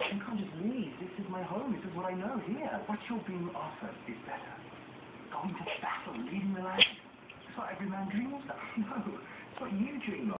You can't just leave. This is my home. This is what I know here. What you're being offered is better. Going to battle, leading the land. That's what every man dreams of.